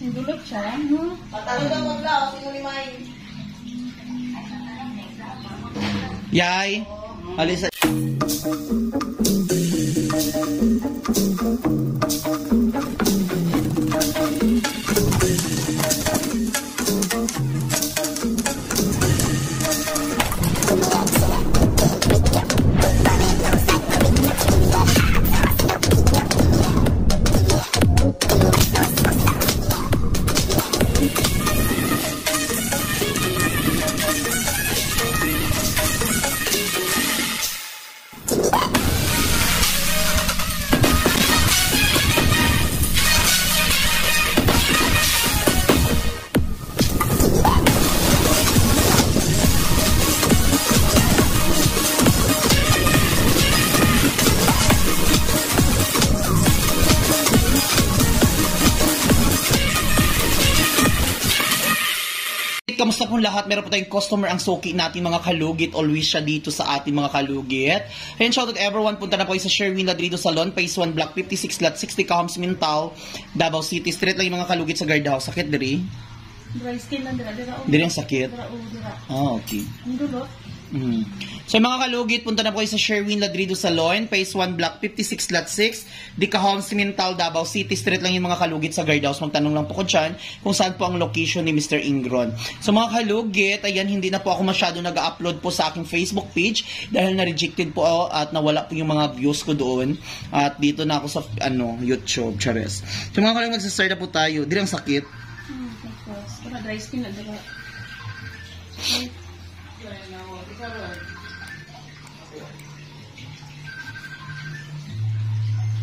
Nagulot siya, no? Patalo daw mo daw, sino ni May? Yay! Alisa. Kamusta pong lahat? Meron po tayong customer ang suki natin mga kalugit. Always siya dito sa ating mga kalugit. And shout out everyone. Punta na po kayo sa Sherwin Ladrido Salon, Phase 1, Block 56, Lot 60, Cahoms, Mintal, Davao City. Street lang yung mga kalugit sa guardhouse. Sakit diri? Dry skin lang dira, dira. oh. Diri ang sakit? Dira, dira. Ah, okay. Nagulot. Mm. So mga kalugit, punta na po kayo sa Sherwin Ladrido Salon, Phase 1, Block 56, Lot 6, Dicahon, Simental, Davao City. Street lang yung mga kalugit sa guardhouse. Magtanong lang po ko dyan kung saan po ang location ni Mr. Ingron. So mga kalugit, ayan, hindi na po ako masyado nag-upload po sa aking Facebook page dahil na-rejected po ako at nawala po yung mga views ko doon. At dito na ako sa ano YouTube, Chares. So mga kalugit, magsastart na po tayo. Di lang sakit. Hmm, tapos, para dry skin lang dira. Ay,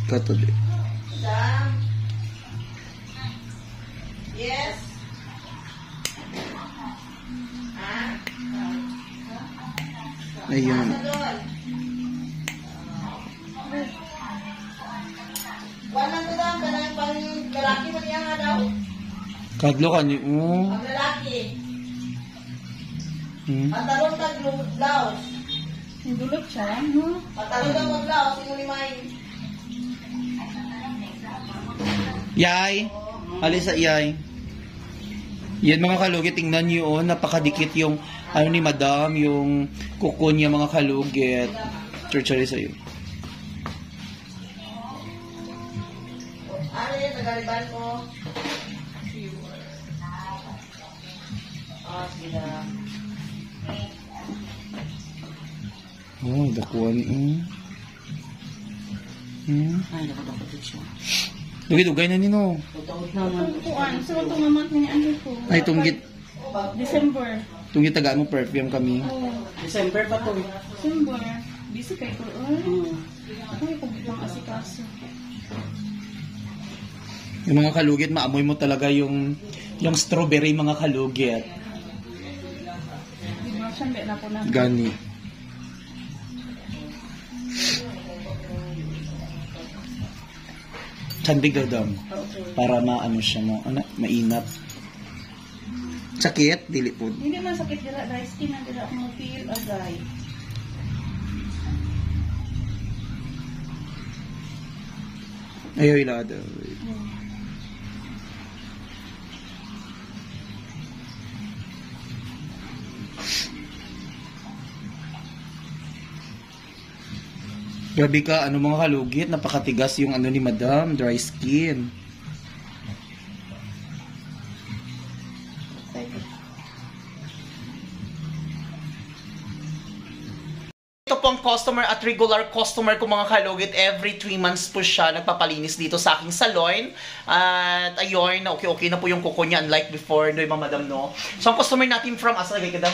Katuloy. Sam? Yes? Ha? Ayun. Kadlo ka niyo. Oh. Ang lalaki. Hmm. Pantalon tag blouse. nagulot siya, no? Pantalon daw mo blouse, sino ni May? Yay! Alisa, yay. Yan mga kalugit, tingnan nyo, oh, napakadikit yung, ano ni madam, yung kuko niya mga kalugit. Churchari sa'yo. Ano yan, nagaliban mo? Ah, sige Oh, dakuan. Mm. Hmm. Ay, nakadapat siya. Dugay-dugay na nino. Totoo naman. Kuan, so ito mamat ni ano ko. Ay, tunggit, December. tunggit tagaan mo perfume kami. December pa to. December. Busy kay ko. Ay, Hmm. ay, pag ibang asikaso. Yung mga kalugit, maamoy mo talaga yung yung strawberry mga kalugit. Gani. Sandig daw dam. Para maano siya mo, ano, mainat. Sakit, dili po. Hindi man sakit dira, dry skin na dira ako feel agay. Ayaw ilada. Grabe ka, ano mga kalugit, napakatigas yung ano ni madam, dry skin. Ito pong customer at regular customer ko mga kalugit. Every 3 months po siya nagpapalinis dito sa aking salon. At ayun, okay-okay na po yung kuko niya unlike before, no, mga madam, no? So, ang customer natin from, asa lagay ka daw?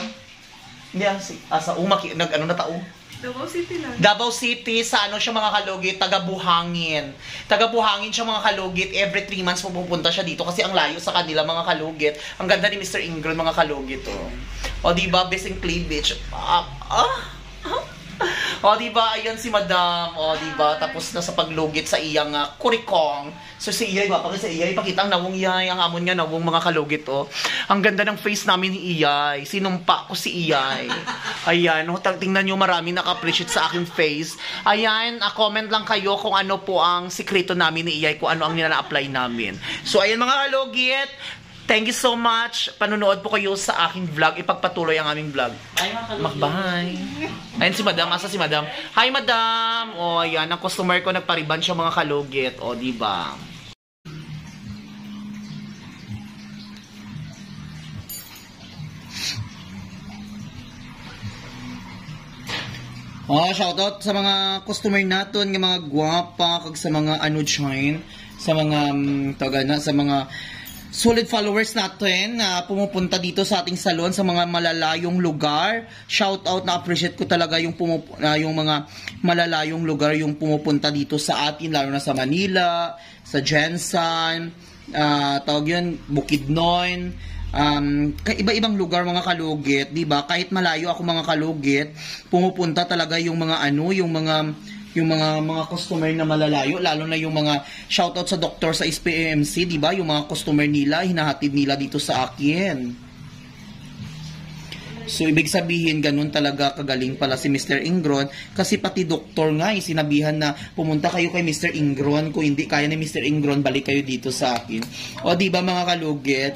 Hindi, asa, asa umaki, nag, ano na tao? Davao City lang. Davao City, sa ano siya mga kalugit, taga Buhangin. Taga Buhangin siya mga kalugit, every 3 months pupunta siya dito kasi ang layo sa kanila mga kalugit. Ang ganda ni Mr. Ingrid mga kalugit, oh. O, di ba, best in cleavage. Ah, ah. O, di ba? Ayan si Madam. O, di ba? Tapos na sa paglugit sa iyang uh, kurikong. So, si Iyay, ba? Pag sa Iyay, pakita ang nawong Iyay. Ang amon niya, nawong mga kalugit, o. Ang ganda ng face namin ni Iyay. Sinumpa ko si Iyay. Ayan. O, tingnan nyo, marami naka-appreciate sa aking face. Ayan, uh, comment lang kayo kung ano po ang sikreto namin ni Iyay, kung ano ang nila-apply namin. So, ayan mga kalugit. Thank you so much. Panunood po kayo sa aking vlog. Ipagpatuloy ang aming vlog. Mag-bye. Ayun si Madam. Asa si Madam? Hi, Madam! O, ayan. Ang customer ko nagpariban siya mga kalugit. O, di ba? Oh, shoutout sa mga customer naton, nga mga gwapa, kag sa mga ano dyan, sa mga, um, na, sa mga solid followers natin na pumupunta dito sa ating salon sa mga malalayong lugar. Shout out na appreciate ko talaga yung pumup- ah, yung mga malalayong lugar yung pumupunta dito sa atin lalo na sa Manila, sa Jensen, ah tawag yun, Bukidnon, um, iba-ibang lugar mga kalugit, 'di ba? Kahit malayo ako mga kalugit, pumupunta talaga yung mga ano, yung mga yung mga mga customer na malalayo, lalo na yung mga shoutout sa doktor sa SPMC, 'di ba? Yung mga customer nila hinahatid nila dito sa akin. So, ibig sabihin, ganun talaga kagaling pala si Mr. Ingron. Kasi pati doktor nga, eh, sinabihan na pumunta kayo kay Mr. Ingron. Kung hindi kaya ni Mr. Ingron, balik kayo dito sa akin. O, di ba mga kalugit?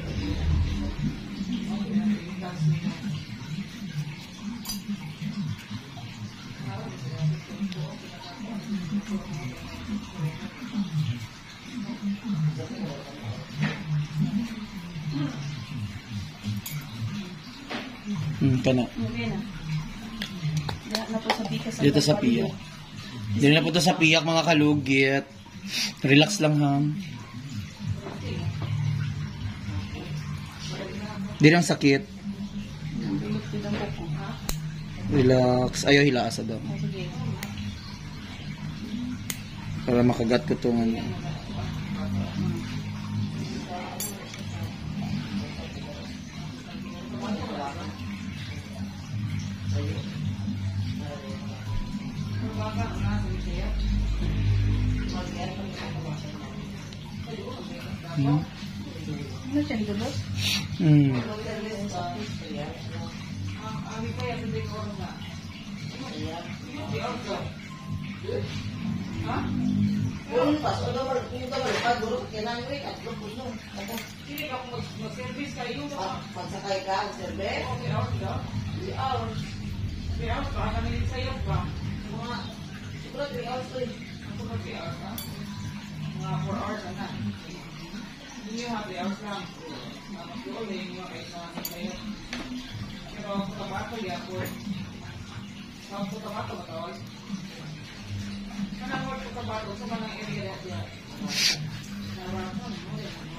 kana. Okay na. Diyan na po sa Pika sa Dito sa piyak. Dito na po to sa piyak mga kalugit. Relax lang ha. Di lang sakit. Relax. Ayaw hilaasa daw. Para makagat ko itong ano. Sa pag- pagsakay ka, 3 hours daw. 3 hours. 3 hours pa, kami din sa'yo pa. Mga, siguro 3 hours to eh. Ako ba 3 hours ha? Mga 4 hours na na. Hindi nyo ha, 3 hours lang. Tapos doon, hindi nyo kahit na kami sa'yo. Pero ako tabato, yapo. Ako tabato, matawag. Kanang word ko tabato, sa manang area na siya. Narasan, mo yan.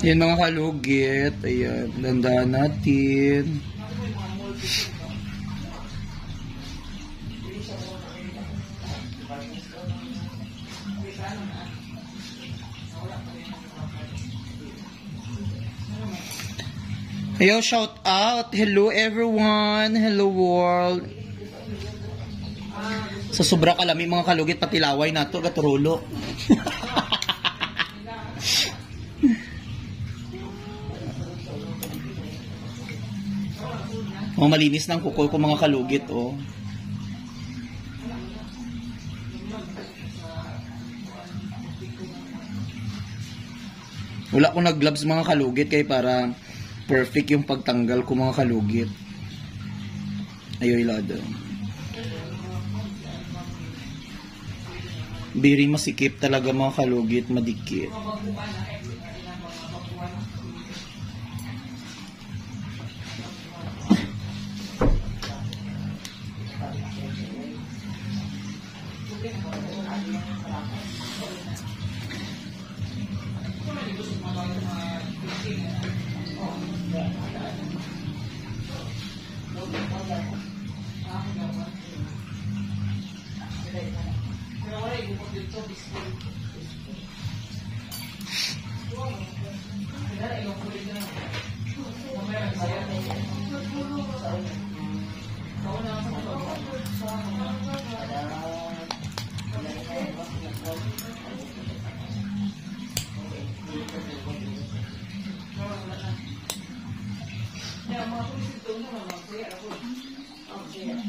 Yan mga kalugit. Ayan. Dandaan natin. Yo, shout out. Hello everyone. Hello world. Sa sobra kalami mga kalugit pati laway nato gaturulo. Oh, malinis ng kuko ko mga kalugit, oh. Wala ko nag-gloves mga kalugit kay para perfect yung pagtanggal ko mga kalugit. Ayoy lado. Biri masikip talaga mga kalugit, madikit.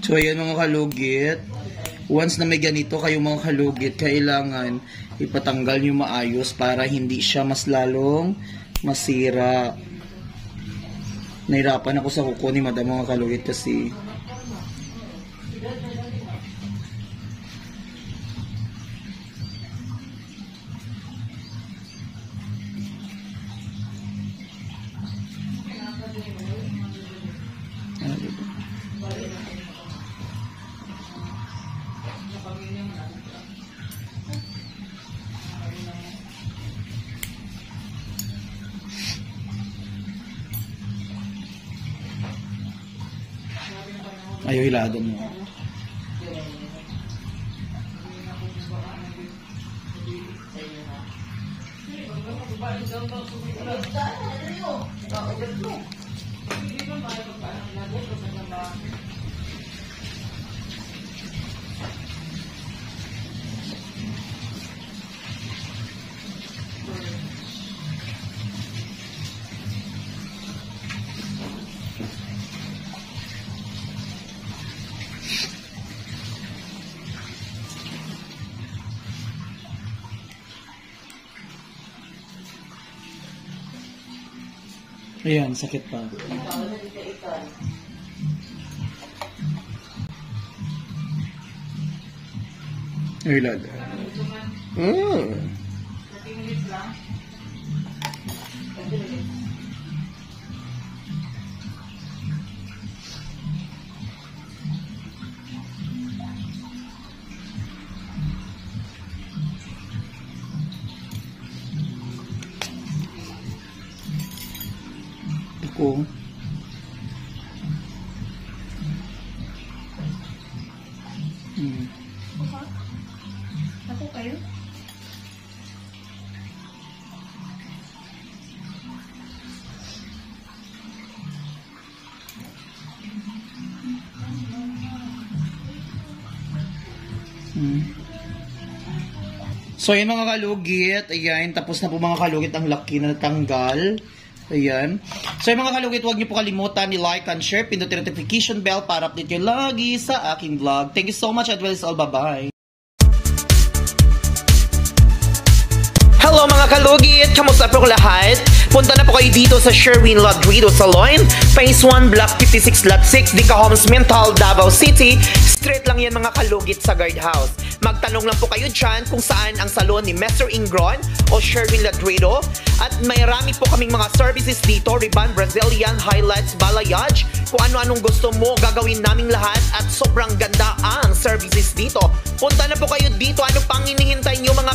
So ayan mga kalugit. Once na may ganito kayo mga kalugit, kailangan ipatanggal nyo maayos para hindi siya mas lalong masira. Nahirapan ako sa kuko ni madam mga kalugit kasi ayaw hilado mo. Ayan, sakit pa. Ay, hilado. Mm. Ako. Hmm. Ako kayo? Hmm. So, yun mga kalugit. Ayan, tapos na po mga kalugit ang laki na natanggal. Ayan. So, mga kalugit, huwag niyo po kalimutan ni like and share. Pindutin notification bell para update kayo lagi sa aking vlog. Thank you so much. At well, all bye-bye. Hello mga kalugit! Kamusta po lahat? Punta na po kayo dito sa Sherwin Ladrido Salon, Phase 1, Block 56, Lot 6, Dica Homes, Mental, Davao City. Straight lang yan mga kalugit sa guardhouse. Magtanong lang po kayo dyan kung saan ang salon ni Mr. Ingron o Sherwin Ladrido. At may rami po kaming mga services dito, Riban, Brazilian, Highlights, Balayage. Kung ano-anong gusto mo, gagawin naming lahat at sobrang ganda ang services dito. Punta na po kayo dito. Ano pang hinihintay nyo mga